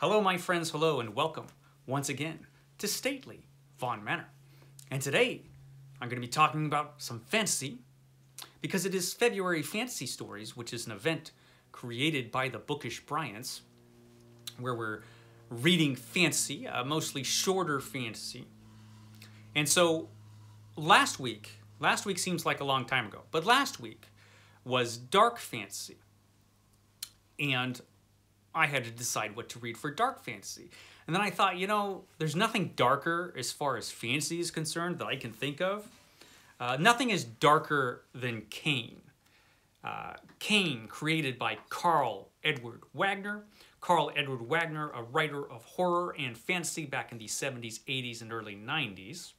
Hello, my friends, hello, and welcome once again to Stately Vaughan Manor. And today, I'm going to be talking about some fantasy because it is February Fantasy Stories, which is an event created by the Bookish Bryants, where we're reading fantasy, uh, mostly shorter fantasy. And so, last week, last week seems like a long time ago, but last week was dark fantasy. And I had to decide what to read for dark fantasy. And then I thought, you know, there's nothing darker as far as fantasy is concerned that I can think of. Uh, nothing is darker than Kane. Uh, Kane, created by Karl Edward Wagner. Karl Edward Wagner, a writer of horror and fantasy back in the 70s, 80s, and early 90s.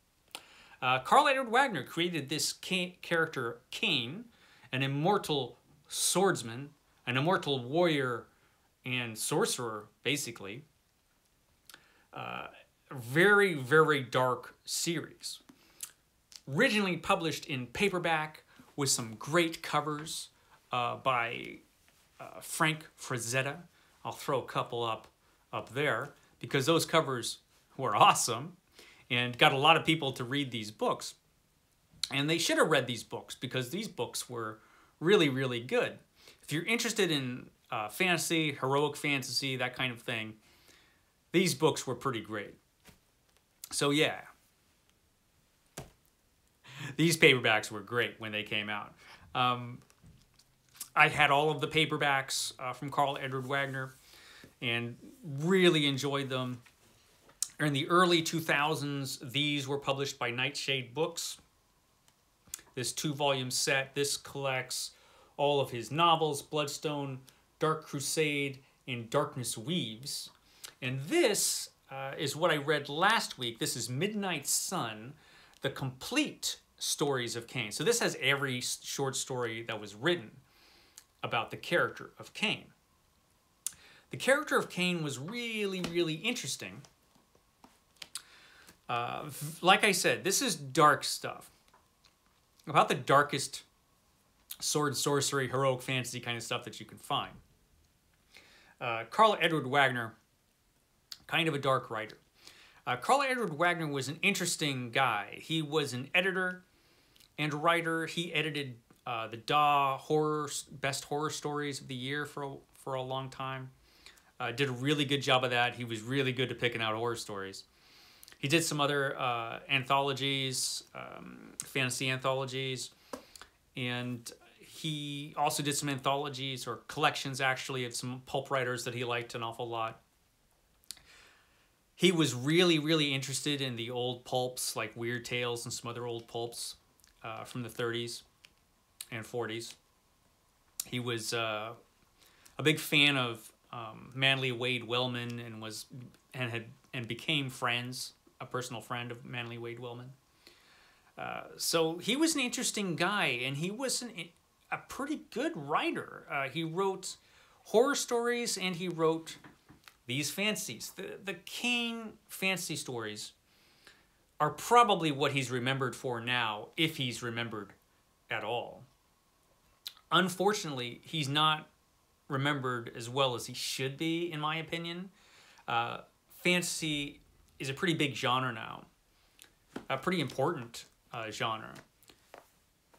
Uh, Karl Edward Wagner created this character, Kane, an immortal swordsman, an immortal warrior and sorcerer, basically. Uh, very, very dark series. Originally published in paperback with some great covers uh, by uh, Frank Frazetta. I'll throw a couple up up there because those covers were awesome and got a lot of people to read these books. And they should have read these books because these books were really, really good. If you're interested in uh, fantasy, heroic fantasy, that kind of thing, these books were pretty great. So yeah, these paperbacks were great when they came out. Um, I had all of the paperbacks uh, from Karl Edward Wagner and really enjoyed them. In the early 2000s, these were published by Nightshade Books. This two-volume set, this collects all of his novels, Bloodstone, Dark Crusade, and Darkness Weaves. And this uh, is what I read last week. This is Midnight Sun, the complete stories of Kane. So this has every short story that was written about the character of Kane. The character of Kane was really, really interesting. Uh, like I said, this is dark stuff. About the darkest sword, sorcery, heroic fantasy kind of stuff that you can find. Uh, Karl Edward Wagner, kind of a dark writer. Uh, Karl Edward Wagner was an interesting guy. He was an editor and writer. He edited uh, the DAW horror best horror stories of the year for a, for a long time. Uh, did a really good job of that. He was really good at picking out horror stories. He did some other uh, anthologies, um, fantasy anthologies, and he also did some anthologies or collections actually of some pulp writers that he liked an awful lot. He was really, really interested in the old pulps like Weird Tales and some other old pulps uh, from the 30s and 40s. He was uh, a big fan of um, Manly Wade Wellman and was and had and became friends, a personal friend of Manly Wade Wellman. Uh, so he was an interesting guy, and he was an a pretty good writer. Uh, he wrote horror stories and he wrote these fantasies. The, the Kane fantasy stories are probably what he's remembered for now, if he's remembered at all. Unfortunately, he's not remembered as well as he should be, in my opinion. Uh, fantasy is a pretty big genre now, a pretty important uh, genre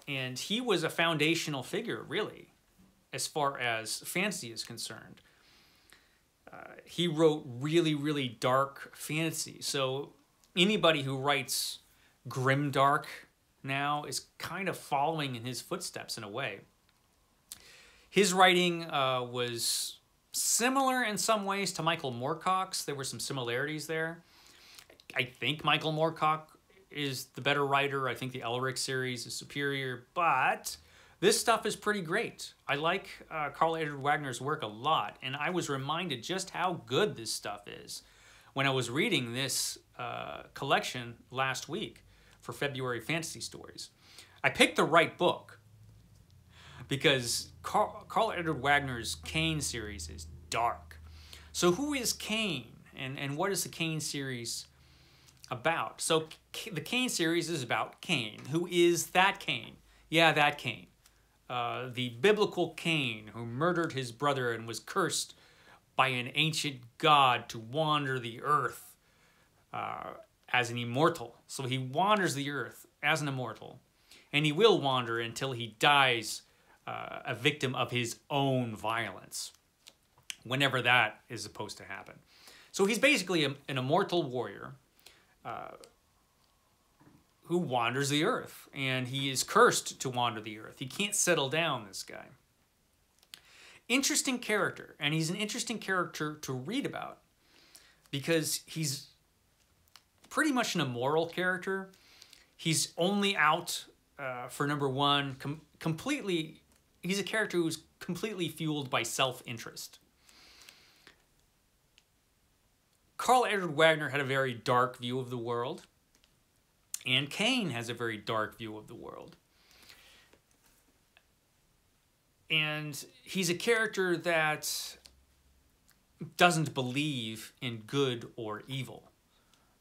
and he was a foundational figure, really, as far as fantasy is concerned. Uh, he wrote really, really dark fantasy. So anybody who writes grim dark now is kind of following in his footsteps in a way. His writing uh, was similar in some ways to Michael Moorcock's. There were some similarities there. I think Michael Moorcock is the better writer. I think the Elric series is superior, but this stuff is pretty great. I like uh, Karl Edward Wagner's work a lot, and I was reminded just how good this stuff is when I was reading this uh, collection last week for February Fantasy Stories. I picked the right book because Carl, Karl Edward Wagner's Kane series is dark. So who is Kane, and, and what is the Kane series about. So the Kane series is about Kane. Who is that Cain? Yeah, that Cain. Uh, the biblical Cain who murdered his brother and was cursed by an ancient god to wander the earth uh, as an immortal. So he wanders the earth as an immortal, and he will wander until he dies uh, a victim of his own violence, whenever that is supposed to happen. So he's basically a, an immortal warrior uh, who wanders the earth, and he is cursed to wander the earth. He can't settle down, this guy. Interesting character, and he's an interesting character to read about because he's pretty much an immoral character. He's only out uh, for number one, com completely, he's a character who's completely fueled by self-interest. Karl Edward Wagner had a very dark view of the world, and Kane has a very dark view of the world. And he's a character that doesn't believe in good or evil.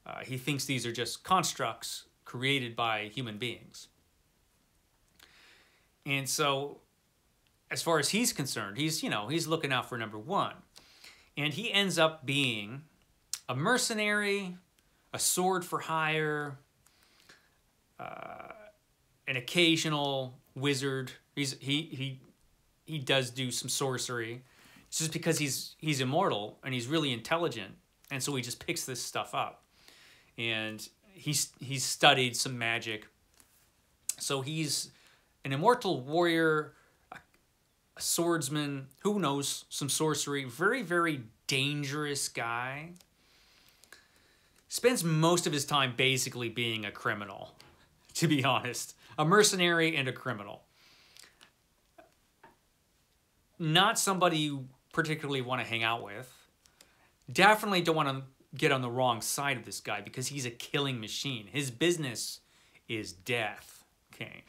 Uh, he thinks these are just constructs created by human beings. And so, as far as he's concerned, he's, you know, he's looking out for number one. And he ends up being a mercenary, a sword for hire, uh, an occasional wizard. He's he he he does do some sorcery. It's just because he's he's immortal and he's really intelligent, and so he just picks this stuff up, and he's he's studied some magic. So he's an immortal warrior, a, a swordsman who knows some sorcery, very very dangerous guy spends most of his time basically being a criminal, to be honest. A mercenary and a criminal. Not somebody you particularly want to hang out with. Definitely don't want to get on the wrong side of this guy because he's a killing machine. His business is death, Okay.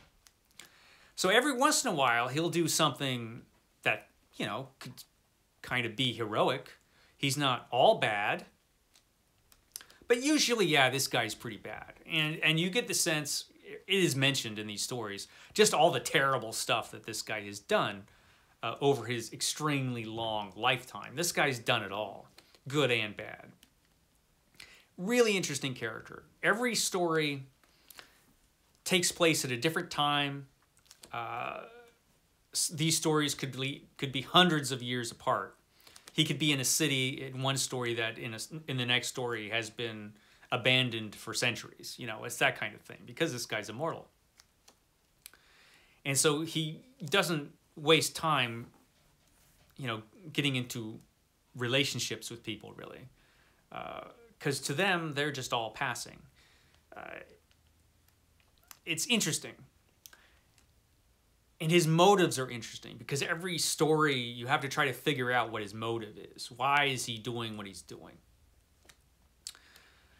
So every once in a while, he'll do something that, you know, could kind of be heroic. He's not all bad. But usually, yeah, this guy's pretty bad. And and you get the sense it is mentioned in these stories just all the terrible stuff that this guy has done uh, over his extremely long lifetime. This guy's done it all, good and bad. Really interesting character. Every story takes place at a different time. Uh, these stories could be, could be hundreds of years apart he could be in a city in one story that in a, in the next story has been abandoned for centuries. You know, it's that kind of thing because this guy's immortal. And so he doesn't waste time, you know, getting into relationships with people really, because uh, to them they're just all passing. Uh, it's interesting and his motives are interesting because every story you have to try to figure out what his motive is. Why is he doing what he's doing?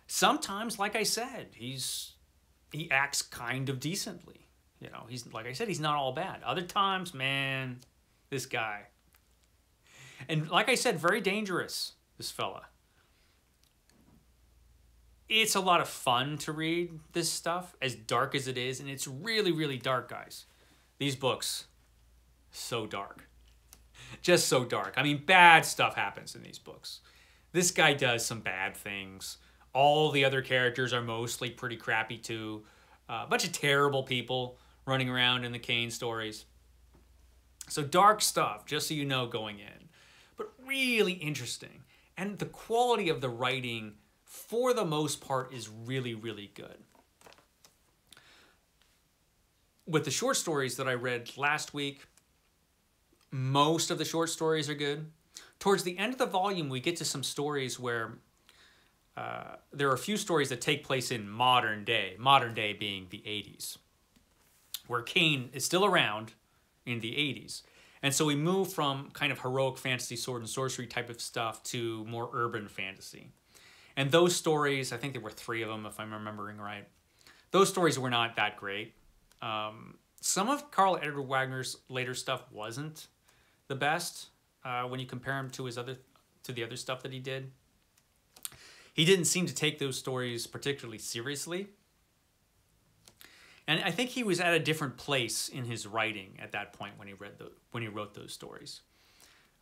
Sometimes, like I said, he's he acts kind of decently. You know, he's like I said, he's not all bad. Other times, man, this guy. And like I said, very dangerous, this fella. It's a lot of fun to read this stuff, as dark as it is, and it's really, really dark, guys these books, so dark. Just so dark. I mean, bad stuff happens in these books. This guy does some bad things. All the other characters are mostly pretty crappy too. Uh, a bunch of terrible people running around in the Kane stories. So dark stuff, just so you know going in. But really interesting. And the quality of the writing, for the most part, is really, really good with the short stories that I read last week, most of the short stories are good. Towards the end of the volume, we get to some stories where uh, there are a few stories that take place in modern day, modern day being the 80s, where Kane is still around in the 80s. And so we move from kind of heroic fantasy, sword and sorcery type of stuff to more urban fantasy. And those stories, I think there were three of them, if I'm remembering right. Those stories were not that great. Um, some of Karl Edward Wagner's later stuff wasn't the best uh, when you compare him to his other to the other stuff that he did. He didn't seem to take those stories particularly seriously. And I think he was at a different place in his writing at that point when he read the when he wrote those stories.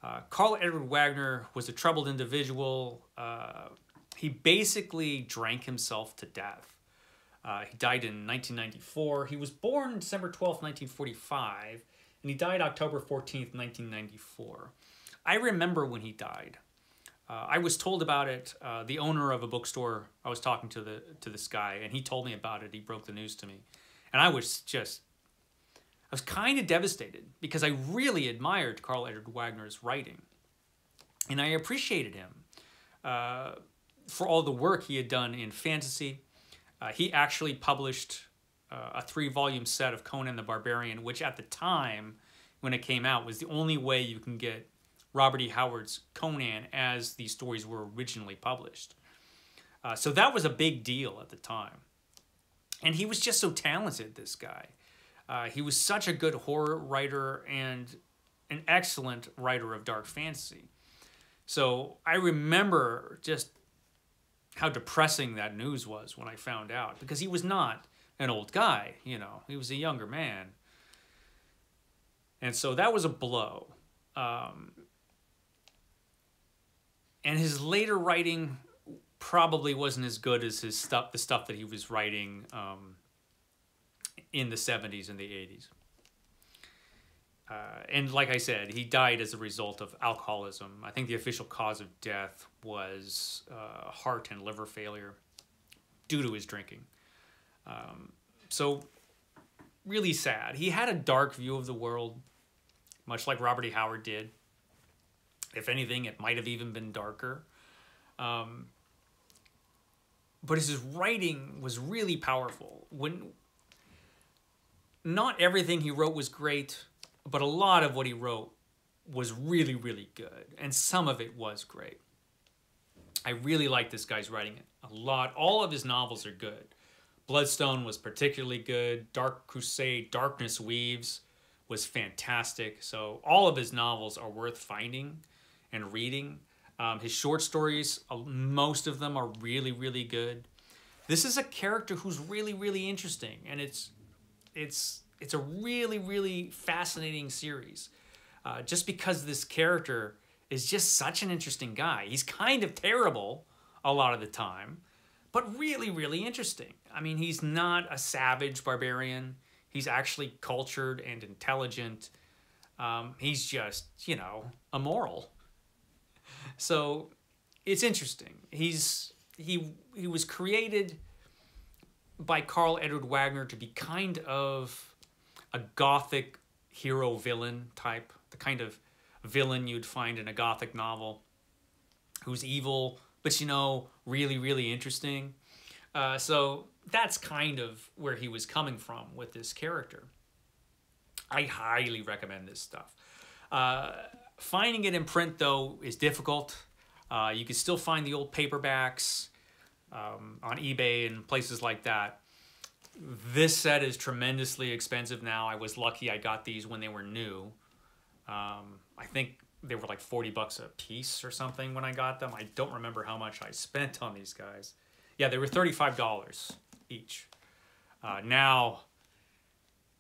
Uh, Karl Edward Wagner was a troubled individual. Uh, he basically drank himself to death. Uh, he died in 1994. He was born December 12, 1945, and he died October 14, 1994. I remember when he died. Uh, I was told about it. Uh, the owner of a bookstore, I was talking to the to this guy, and he told me about it. He broke the news to me, and I was just, I was kind of devastated because I really admired Karl Edward Wagner's writing, and I appreciated him uh, for all the work he had done in fantasy. Uh, he actually published uh, a three volume set of Conan the Barbarian, which at the time when it came out was the only way you can get Robert E. Howard's Conan as these stories were originally published. Uh, so that was a big deal at the time. And he was just so talented, this guy. Uh, he was such a good horror writer and an excellent writer of dark fantasy. So I remember just how depressing that news was when I found out because he was not an old guy, you know, he was a younger man. And so that was a blow. Um, and his later writing probably wasn't as good as his stuff, the stuff that he was writing um, in the 70s and the 80s. Uh, and like I said, he died as a result of alcoholism. I think the official cause of death was uh, heart and liver failure due to his drinking. Um, so, really sad. He had a dark view of the world, much like Robert E. Howard did. If anything, it might have even been darker. Um, but his writing was really powerful. When not everything he wrote was great, but a lot of what he wrote was really, really good, and some of it was great. I really like this guy's writing a lot. All of his novels are good. Bloodstone was particularly good. Dark Crusade, Darkness Weaves was fantastic. So all of his novels are worth finding and reading. Um, his short stories, uh, most of them are really, really good. This is a character who's really, really interesting, and it's it's it's a really, really fascinating series. Uh, just because this character is just such an interesting guy. He's kind of terrible a lot of the time, but really, really interesting. I mean, he's not a savage barbarian. He's actually cultured and intelligent. Um, he's just, you know, immoral. So it's interesting. He's he he was created by Karl Edward Wagner to be kind of a gothic hero villain type, the kind of villain you'd find in a gothic novel, who's evil, but you know, really, really interesting. Uh, so that's kind of where he was coming from with this character. I highly recommend this stuff. Uh, Finding it in print, though, is difficult. Uh, you can still find the old paperbacks um, on eBay and places like that. This set is tremendously expensive now. I was lucky I got these when they were new. Um, I think they were like 40 bucks a piece or something when I got them. I don't remember how much I spent on these guys. Yeah, they were $35 each. Uh, now,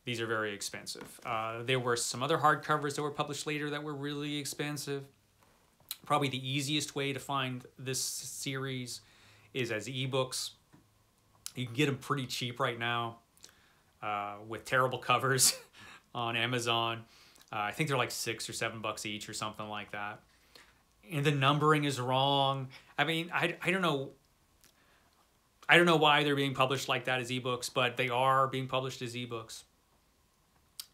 these are very expensive. Uh, there were some other hardcovers that were published later that were really expensive. Probably the easiest way to find this series is as ebooks. You can get them pretty cheap right now uh, with terrible covers on Amazon. Uh, I think they're like six or seven bucks each or something like that. And the numbering is wrong. I mean, I, I don't know. I don't know why they're being published like that as ebooks, but they are being published as ebooks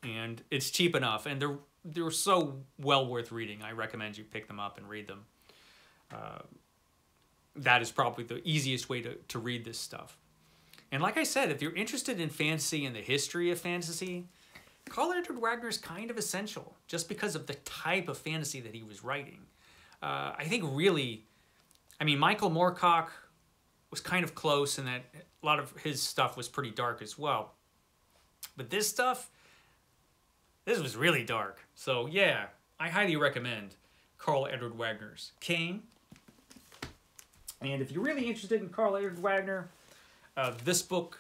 and it's cheap enough, and they're they're so well worth reading. I recommend you pick them up and read them. Uh, that is probably the easiest way to, to read this stuff. And like I said, if you're interested in fantasy and the history of fantasy, Karl Edward Wagner is kind of essential just because of the type of fantasy that he was writing. Uh, I think really, I mean, Michael Moorcock was kind of close in that a lot of his stuff was pretty dark as well. But this stuff, this was really dark. So yeah, I highly recommend Karl Edward Wagner's Kane. And if you're really interested in Karl Edward Wagner, uh, this book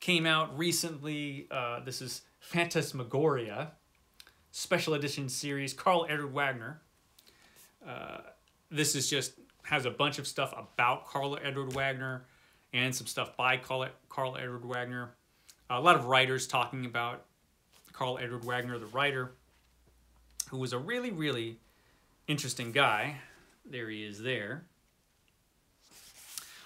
came out recently. Uh, this is Phantasmagoria, special edition series, Karl Edward Wagner. Uh, this is just has a bunch of stuff about Karl Edward Wagner and some stuff by Karl, Karl Edward Wagner. A lot of writers talking about Karl Edward Wagner, the writer, who was a really, really interesting guy. There he is there.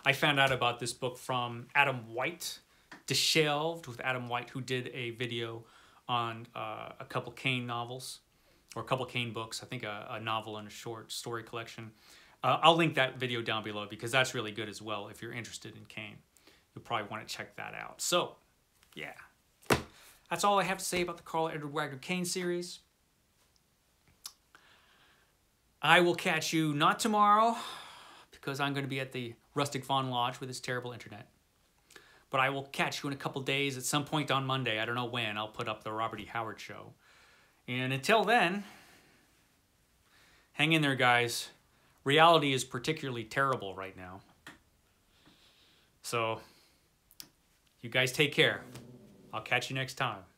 I found out about this book from Adam White, Disshelved with Adam White, who did a video on uh, a couple Kane novels, or a couple Kane books, I think a, a novel and a short story collection. Uh, I'll link that video down below because that's really good as well if you're interested in Kane. You'll probably want to check that out. So, yeah. That's all I have to say about the Karl Edward Wagner Kane series. I will catch you not tomorrow because I'm going to be at the Rustic Fawn Lodge with this terrible internet. But I will catch you in a couple days at some point on Monday. I don't know when. I'll put up the Robert E. Howard show. And until then, hang in there, guys. Reality is particularly terrible right now. So, you guys take care. I'll catch you next time.